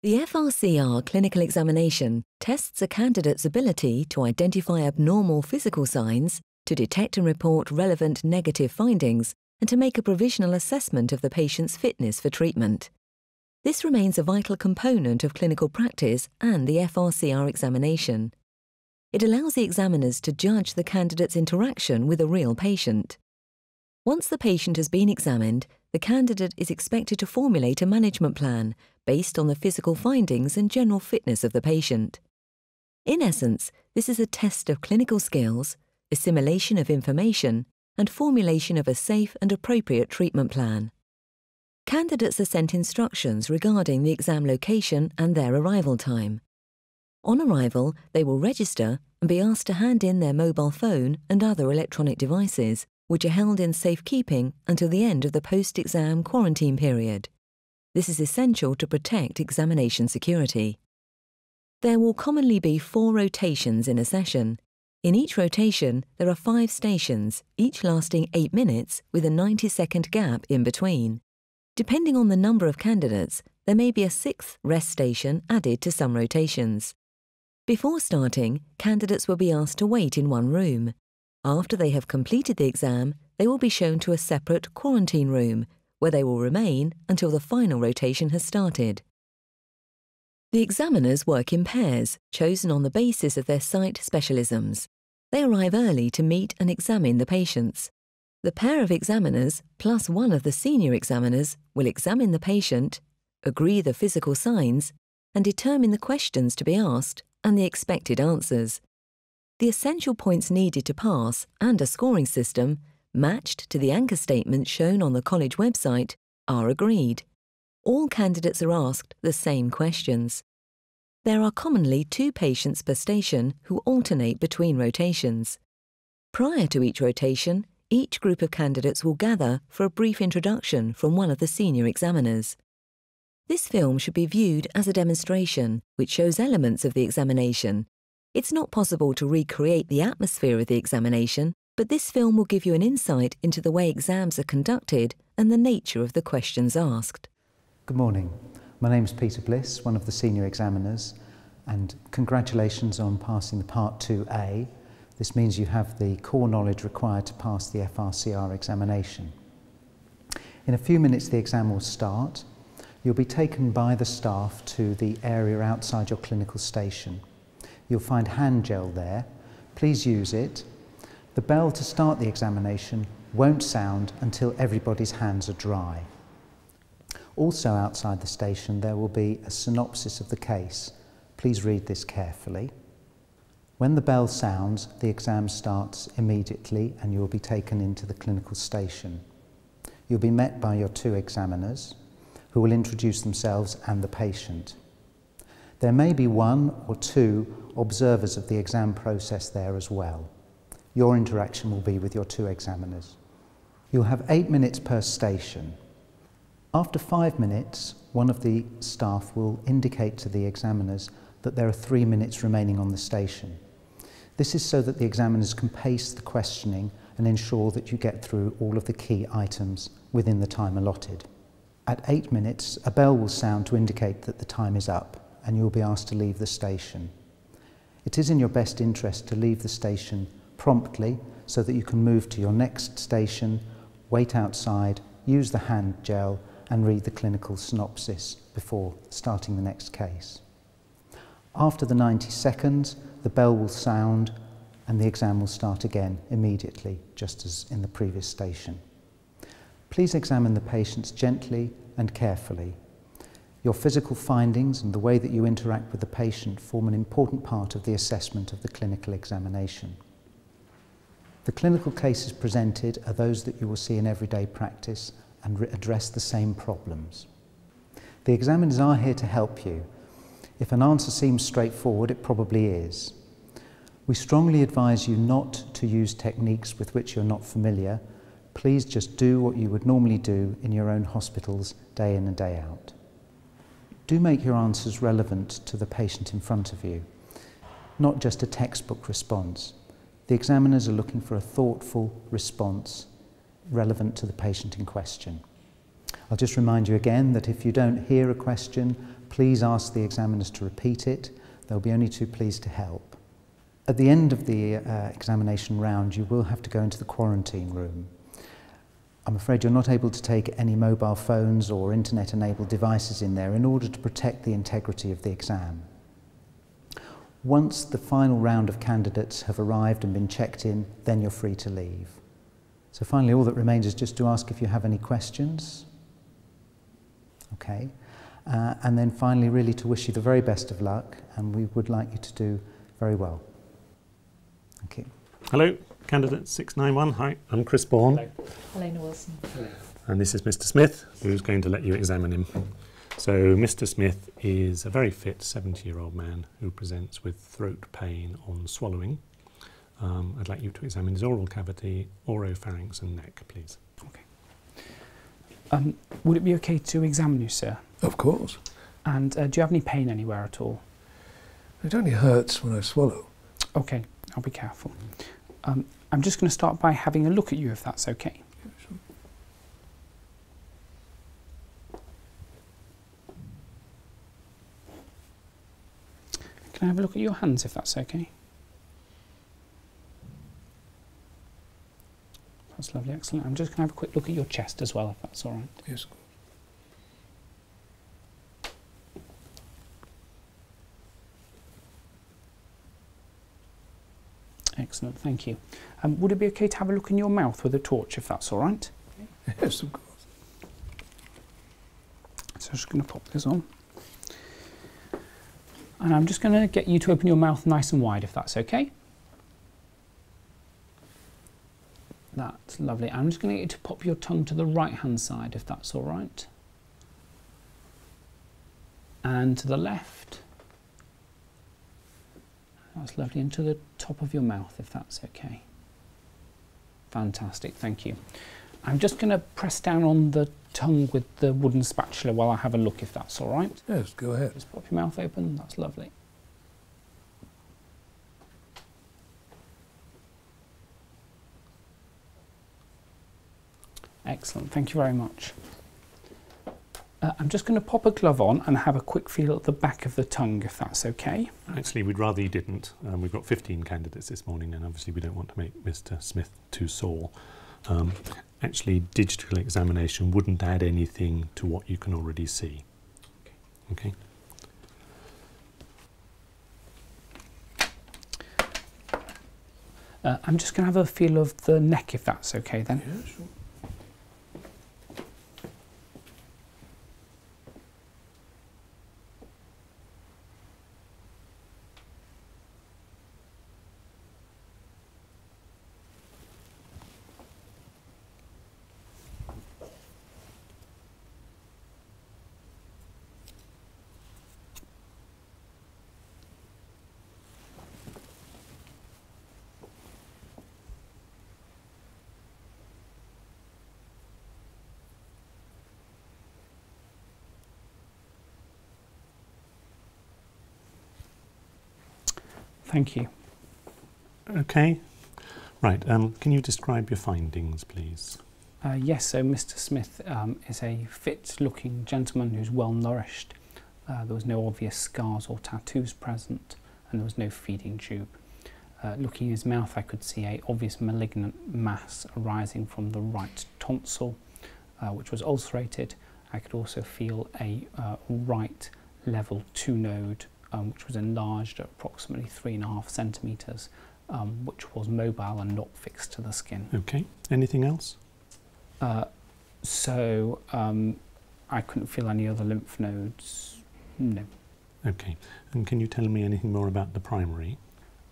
The FRCR clinical examination tests a candidate's ability to identify abnormal physical signs, to detect and report relevant negative findings, and to make a provisional assessment of the patient's fitness for treatment. This remains a vital component of clinical practice and the FRCR examination. It allows the examiners to judge the candidate's interaction with a real patient. Once the patient has been examined, the candidate is expected to formulate a management plan based on the physical findings and general fitness of the patient. In essence, this is a test of clinical skills, assimilation of information, and formulation of a safe and appropriate treatment plan. Candidates are sent instructions regarding the exam location and their arrival time. On arrival, they will register and be asked to hand in their mobile phone and other electronic devices which are held in safekeeping until the end of the post-exam quarantine period. This is essential to protect examination security. There will commonly be four rotations in a session. In each rotation, there are five stations, each lasting eight minutes with a 90-second gap in between. Depending on the number of candidates, there may be a sixth rest station added to some rotations. Before starting, candidates will be asked to wait in one room. After they have completed the exam, they will be shown to a separate quarantine room, where they will remain until the final rotation has started. The examiners work in pairs, chosen on the basis of their site specialisms. They arrive early to meet and examine the patients. The pair of examiners, plus one of the senior examiners, will examine the patient, agree the physical signs, and determine the questions to be asked and the expected answers the essential points needed to pass and a scoring system, matched to the anchor statements shown on the college website, are agreed. All candidates are asked the same questions. There are commonly two patients per station who alternate between rotations. Prior to each rotation, each group of candidates will gather for a brief introduction from one of the senior examiners. This film should be viewed as a demonstration which shows elements of the examination it's not possible to recreate the atmosphere of the examination, but this film will give you an insight into the way exams are conducted and the nature of the questions asked. Good morning. My name is Peter Bliss, one of the senior examiners, and congratulations on passing the Part 2A. This means you have the core knowledge required to pass the FRCR examination. In a few minutes the exam will start. You'll be taken by the staff to the area outside your clinical station. You'll find hand gel there. Please use it. The bell to start the examination won't sound until everybody's hands are dry. Also outside the station there will be a synopsis of the case. Please read this carefully. When the bell sounds, the exam starts immediately and you will be taken into the clinical station. You'll be met by your two examiners who will introduce themselves and the patient. There may be one or two observers of the exam process there as well. Your interaction will be with your two examiners. You'll have eight minutes per station. After five minutes, one of the staff will indicate to the examiners that there are three minutes remaining on the station. This is so that the examiners can pace the questioning and ensure that you get through all of the key items within the time allotted. At eight minutes, a bell will sound to indicate that the time is up and you'll be asked to leave the station. It is in your best interest to leave the station promptly so that you can move to your next station, wait outside, use the hand gel and read the clinical synopsis before starting the next case. After the 90 seconds, the bell will sound and the exam will start again immediately, just as in the previous station. Please examine the patients gently and carefully your physical findings and the way that you interact with the patient form an important part of the assessment of the clinical examination. The clinical cases presented are those that you will see in everyday practice and address the same problems. The examiners are here to help you. If an answer seems straightforward, it probably is. We strongly advise you not to use techniques with which you're not familiar. Please just do what you would normally do in your own hospitals day in and day out do make your answers relevant to the patient in front of you, not just a textbook response. The examiners are looking for a thoughtful response relevant to the patient in question. I'll just remind you again that if you don't hear a question, please ask the examiners to repeat it. They'll be only too pleased to help. At the end of the uh, examination round, you will have to go into the quarantine room. I'm afraid you're not able to take any mobile phones or internet enabled devices in there in order to protect the integrity of the exam. Once the final round of candidates have arrived and been checked in, then you're free to leave. So finally, all that remains is just to ask if you have any questions. Okay. Uh, and then finally, really to wish you the very best of luck, and we would like you to do very well. Thank you. Hello, candidate 691. Hi, I'm Chris Bourne. Hello. Helena Wilson. Hello. And this is Mr. Smith, who's going to let you examine him. So, Mr. Smith is a very fit 70 year old man who presents with throat pain on swallowing. Um, I'd like you to examine his oral cavity, oropharynx, and neck, please. Okay. Um, would it be okay to examine you, sir? Of course. And uh, do you have any pain anywhere at all? It only hurts when I swallow. Okay, I'll be careful. Um, I'm just going to start by having a look at you, if that's okay. Can I have a look at your hands, if that's okay? That's lovely, excellent. I'm just going to have a quick look at your chest as well, if that's all right. Yes. Excellent, thank you. Um, would it be okay to have a look in your mouth with a torch, if that's all right? Yes, of course. So I'm just going to pop this on. And I'm just going to get you to open your mouth nice and wide, if that's okay. That's lovely. I'm just going to get you to pop your tongue to the right hand side, if that's all right. And to the left. That's lovely. Into the top of your mouth, if that's okay. Fantastic, thank you. I'm just going to press down on the tongue with the wooden spatula while I have a look, if that's all right. Yes, go ahead. Just pop your mouth open, that's lovely. Excellent, thank you very much. Uh, I'm just going to pop a glove on and have a quick feel at the back of the tongue, if that's okay. Actually, we'd rather you didn't. Um, we've got 15 candidates this morning, and obviously we don't want to make Mr. Smith too sore. Um, actually, digital examination wouldn't add anything to what you can already see. Okay. Uh, I'm just going to have a feel of the neck, if that's okay then. Yeah, sure. Thank you. Okay. Right. Um, can you describe your findings, please? Uh, yes, so Mr. Smith um, is a fit looking gentleman who's well nourished. Uh, there was no obvious scars or tattoos present, and there was no feeding tube. Uh, looking in his mouth, I could see a obvious malignant mass arising from the right tonsil, uh, which was ulcerated. I could also feel a uh, right level 2 node um, which was enlarged at approximately three and a half centimetres, um, which was mobile and not fixed to the skin. Okay. Anything else? Uh, so um, I couldn't feel any other lymph nodes. No. Okay. And can you tell me anything more about the primary?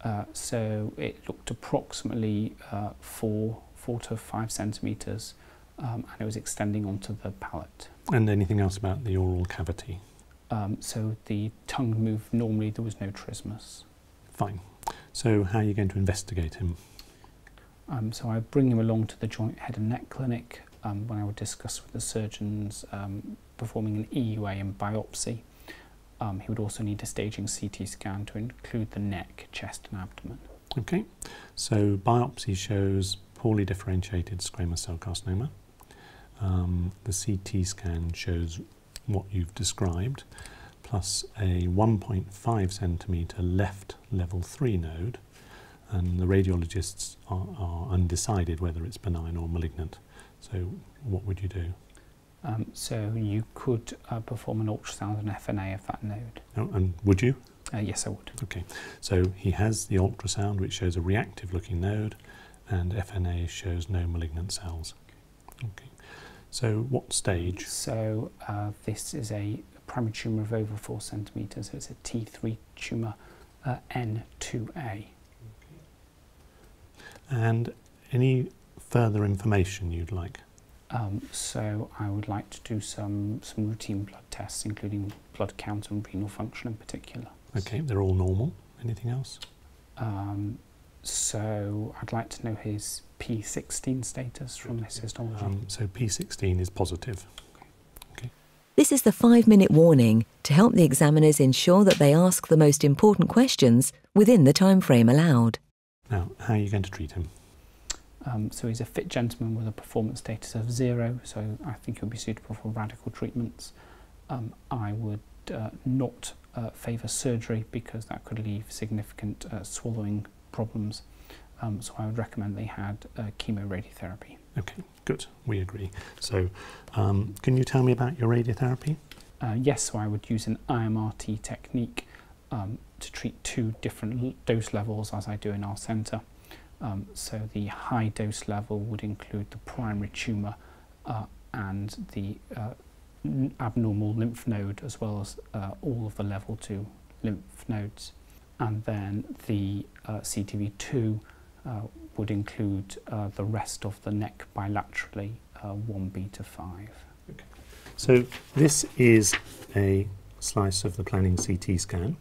Uh, so it looked approximately uh, four, four to five centimetres, um, and it was extending onto the palate. And anything else about the oral cavity? Um, so the tongue moved normally, there was no trismus. Fine. So how are you going to investigate him? Um, so I bring him along to the joint head and neck clinic um, when I would discuss with the surgeons um, performing an EUA and biopsy. Um, he would also need a staging CT scan to include the neck, chest and abdomen. Okay, so biopsy shows poorly differentiated squamous cell carcinoma. Um, the CT scan shows what you've described, plus a 1.5 centimetre left level 3 node, and the radiologists are, are undecided whether it's benign or malignant. So, what would you do? Um, so you could uh, perform an ultrasound and FNA of that node. Oh, and would you? Uh, yes, I would. Okay, so he has the ultrasound which shows a reactive looking node, and FNA shows no malignant cells. Okay, so what stage? So uh, this is a primary tumour of over four centimetres. So it's a T3 tumour uh, N2A. And any further information you'd like? Um, so I would like to do some, some routine blood tests, including blood count and renal function in particular. Okay, they're all normal. Anything else? Um, so I'd like to know his P16 status from his histology. Um, so P16 is positive. This is the five minute warning to help the examiners ensure that they ask the most important questions within the time frame allowed. Now, how are you going to treat him? Um, so he's a fit gentleman with a performance status of zero, so I think he'll be suitable for radical treatments. Um, I would uh, not uh, favour surgery because that could leave significant uh, swallowing problems. Um, so I would recommend they had uh, chemoradiotherapy. Okay, good. We agree. So, um, can you tell me about your radiotherapy? Uh, yes, so I would use an IMRT technique um, to treat two different l- dose levels as I do in our centre. Um, so the high dose level would include the primary tumour uh, and the uh, n- abnormal lymph node as well as uh, all of the level 2 lymph nodes. And then the uh, CTV2 uh, would include uh, the rest of the neck bilaterally, uh, 1B to 5. So, this is a slice of the planning CT scan.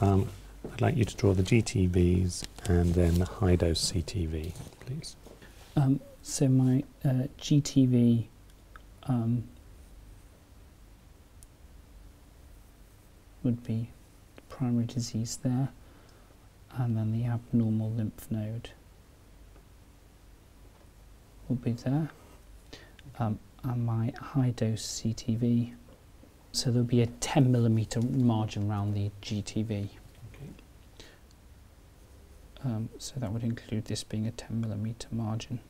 Um, I'd like you to draw the GTVs and then the high dose CTV, please. Um, so my uh, GTV um, would be primary disease there, and then the abnormal lymph node will be there, um, and my high dose CTV. So there'll be a 10 millimeter margin around the GTV. Um, so that would include this being a 10 millimeter margin.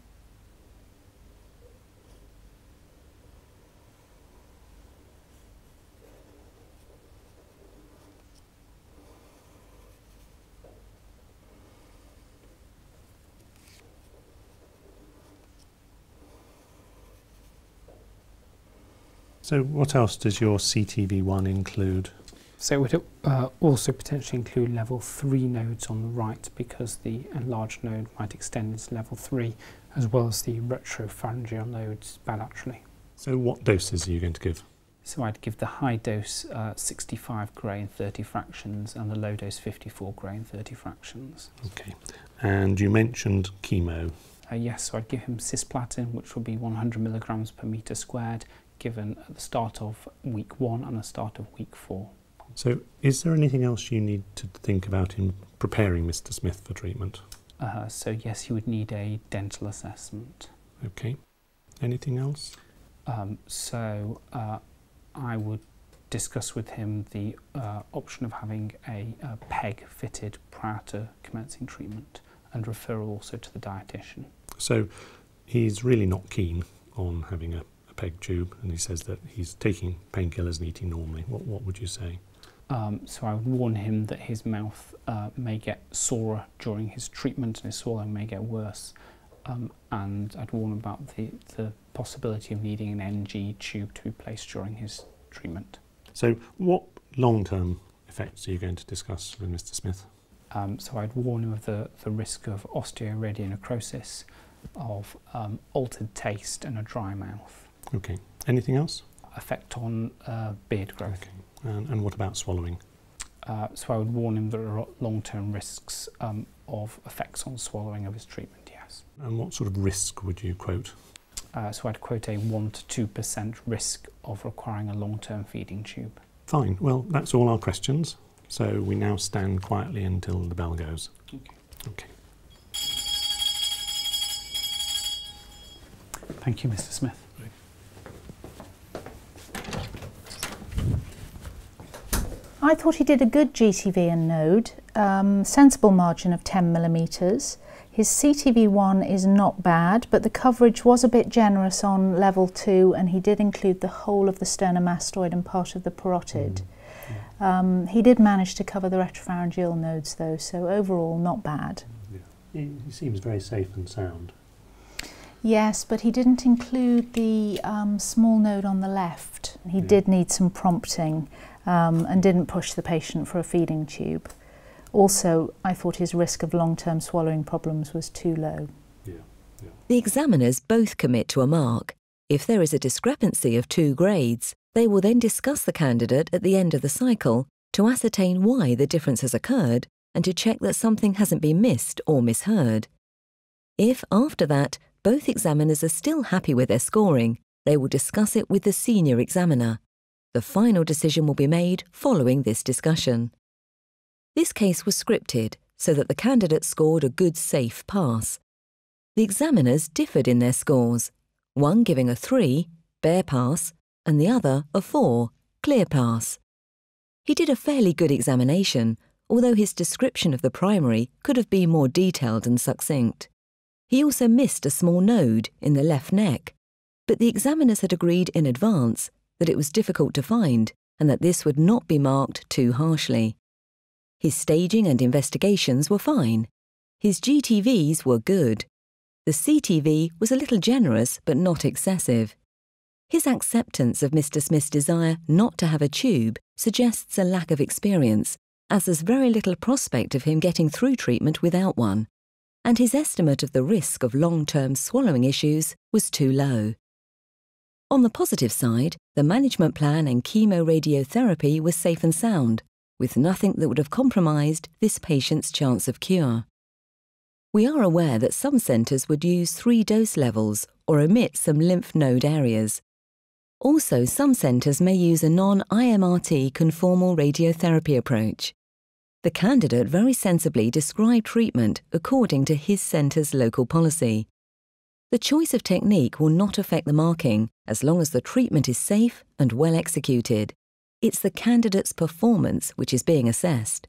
So, what else does your CTV1 include? So it would uh, also potentially include level 3 nodes on the right because the enlarged node might extend into level 3 as well as the retropharyngeal nodes bilaterally. So, what doses are you going to give? So I'd give the high dose uh, 65 gray and 30 fractions and the low dose 54 gray and 30 fractions. Okay. And you mentioned chemo. Uh, yes, so I'd give him cisplatin, which will be 100 milligrams per meter squared, given at the start of week one and the start of week four. So, is there anything else you need to think about in preparing Mr. Smith for treatment? Uh, so yes, he would need a dental assessment. Okay. Anything else? Um, so uh, I would discuss with him the uh, option of having a, a peg fitted prior to commencing treatment and referral also to the dietitian. So, he's really not keen on having a peg tube, and he says that he's taking painkillers and eating normally. What, what would you say? Um, so I would warn him that his mouth uh, may get sorer during his treatment and his swallowing may get worse. Um, and I'd warn about the, the possibility of needing an NG tube to be placed during his treatment. So, what long term effects are you going to discuss with Mr. Smith? Um, so I'd warn him of the, the risk of osteoradionecrosis, of um, altered taste and a dry mouth, Okay. Anything else? effect on uh, beard growth. Okay. And, and what about swallowing? Uh, so I would warn him there are long-term risks um, of effects on swallowing of his treatment, yes. And what sort of risk would you quote? Uh, so I'd quote a 1 to 2% risk of requiring a long-term feeding tube. Fine. Well, that's all our questions. So we now stand quietly until the bell goes. Okay. Okay. Thank you, Mr. Smith. I thought he did a good GTV and node, um, sensible margin of 10 millimetres. His CTV1 is not bad, but the coverage was a bit generous on level 2 and he did include the whole of the sternomastoid and part of the parotid. Mm. Um, he did manage to cover the retropharyngeal nodes though, so overall not bad. Yeah. He, he seems very safe and sound. Yes, but he didn't include the um, small node on the left. He yeah. did need some prompting um, and didn't push the patient for a feeding tube. Also, I thought his risk of long-term swallowing problems was too low. Yeah, yeah. The examiners both commit to a mark. If there is a discrepancy of two grades, they will then discuss the candidate at the end of the cycle to ascertain why the difference has occurred and to check that something hasn't been missed or misheard. If, after that, both examiners are still happy with their scoring, they will discuss it with the senior examiner. The final decision will be made following this discussion. This case was scripted so that the candidate scored a good safe pass. The examiners differed in their scores, one giving a 3, bare pass, and the other a 4, clear pass. He did a fairly good examination, although his description of the primary could have been more detailed and succinct. He also missed a small node in the left neck, but the examiners had agreed in advance that it was difficult to find and that this would not be marked too harshly. His staging and investigations were fine. His GTVs were good. The CTV was a little generous but not excessive. His acceptance of Mr. Smith's desire not to have a tube suggests a lack of experience, as there's very little prospect of him getting through treatment without one and his estimate of the risk of long-term swallowing issues was too low. On the positive side, the management plan and chemoradiotherapy was safe and sound, with nothing that would have compromised this patient's chance of cure. We are aware that some centres would use three dose levels or omit some lymph node areas. Also, some centres may use a non-IMRT conformal radiotherapy approach. The candidate very sensibly described treatment according to his centre's local policy. The choice of technique will not affect the marking as long as the treatment is safe and well executed. It's the candidate's performance which is being assessed.